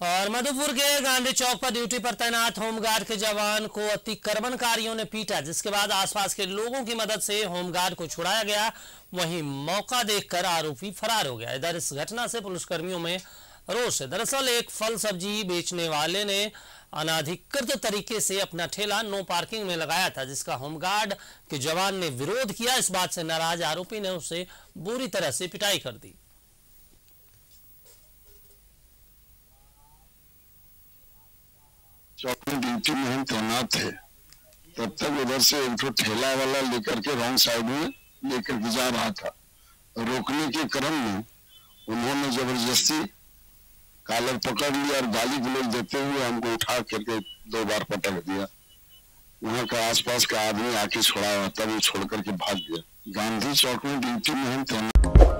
और मधुपुर के गांधी चौक पर ड्यूटी पर तैनात होमगार्ड के जवान को अतिक्रमणकारियों ने पीटा, जिसके बाद आसपास के लोगों की मदद से होमगार्ड को छुड़ाया गया। वहीं मौका देखकर आरोपी फरार हो गया। इधर इस घटना से पुलिसकर्मियों में रोष है। दरअसल एक फल सब्ज़ी बेचने वाले ने अनाधिकृत तरीके से अपना ठेला नो पार्किंग में लगाया था, जिसका होमगार्ड के जवान ने विरोध किया। इस बात से नाराज़ आरोपी ने उसे बुरी तरह से पिटाई कर दी। चौक ड्यूटी में हम तैनात थे। तब तक उधर से एक ठेला वाला लेकर के रॉन्ग साइड में लेकर के जा रहा था। रोकने के क्रम में उन्होंने ज़बरदस्ती कालर पकड़ लिया और गाली गलौज देते हुए हमको उठा करके दो बार पटक दिया। वहाँ का आसपास का आदमी आके छोड़ा हुआ तब वो छोड़ करके भाग गया। गांधी चौक में ड्यूटी में हम तैनात